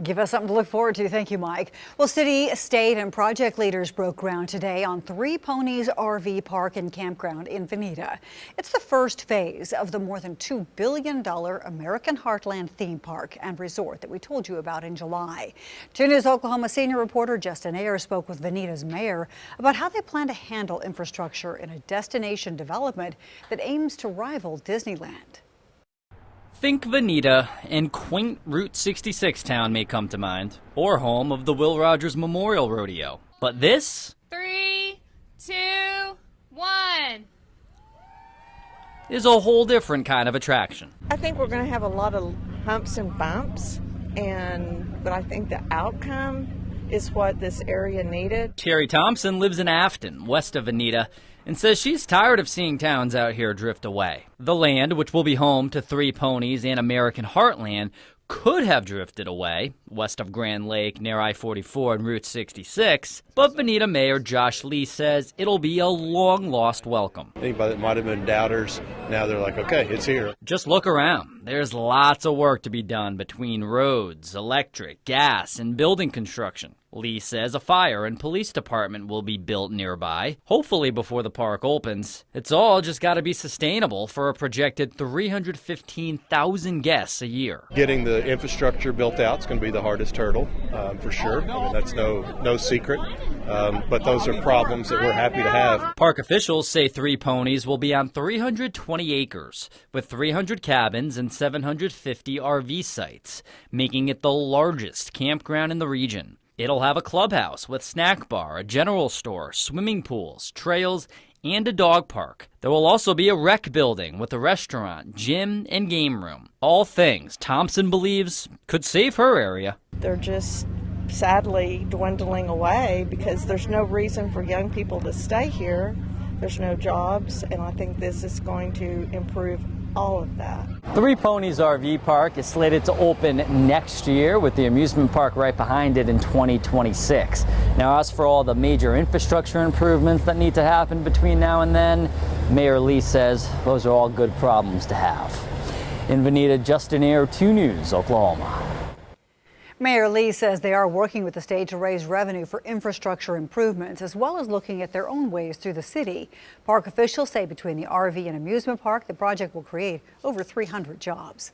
Give us something to look forward to. Thank you, Mike. Well, city, state, and project leaders broke ground today on Three Ponies RV Park and Campground in Vinita. It's the first phase of the more than $2 billion American Heartland theme park and resort that we told you about in July. 2 News Oklahoma senior reporter Justin Ayer spoke with Vinita's mayor about how they plan to handle infrastructure in a destination development that aims to rival Disneyland. Think Vinita and quaint Route 66 town may come to mind, or home of the Will Rogers Memorial Rodeo. But this? Three, two, one. Is a whole different kind of attraction. I think we're going to have a lot of humps and bumps, and but I think the outcome is what this area needed. Terry Thompson lives in Afton, west of Vinita, and says she's tired of seeing towns out here drift away. The land, which will be home to Three Ponies and American Heartland, could have drifted away west of Grand Lake near I 44 and Route 66, but Vinita Mayor Josh Lee says it'll be a long lost welcome. Anybody that might have been doubters, now they're like, okay, it's here. Just look around. There's lots of work to be done between roads, electric, gas, and building construction. Lee says a fire and police department will be built nearby, hopefully before the park opens. It's all just got to be sustainable for a projected 315,000 guests a year. Getting the infrastructure built out is going to be the hardest hurdle, um, for sure. I mean, that's no no secret. Um, but those are problems that we're happy to have. Park officials say Three Ponies will be on 320 acres, with 300 cabins and 750 RV sites, making it the largest campground in the region. It'll have a clubhouse with snack bar, a general store, swimming pools, trails, and a dog park. There will also be a rec building with a restaurant, gym, and game room. All things Thompson believes could save her area. They're just sadly dwindling away because there's no reason for young people to stay here. There's no jobs, and I think this is going to improve all of that. Three Ponies RV Park is slated to open next year with the amusement park right behind it in 2026. Now, as for all the major infrastructure improvements that need to happen between now and then, Mayor Lee says those are all good problems to have. In Vinita, Justin Ayer, 2 News, Oklahoma. Mayor Lee says they are working with the state to raise revenue for infrastructure improvements, as well as looking at their own ways through the city. Park officials say between the RV and amusement park, the project will create over 300 jobs.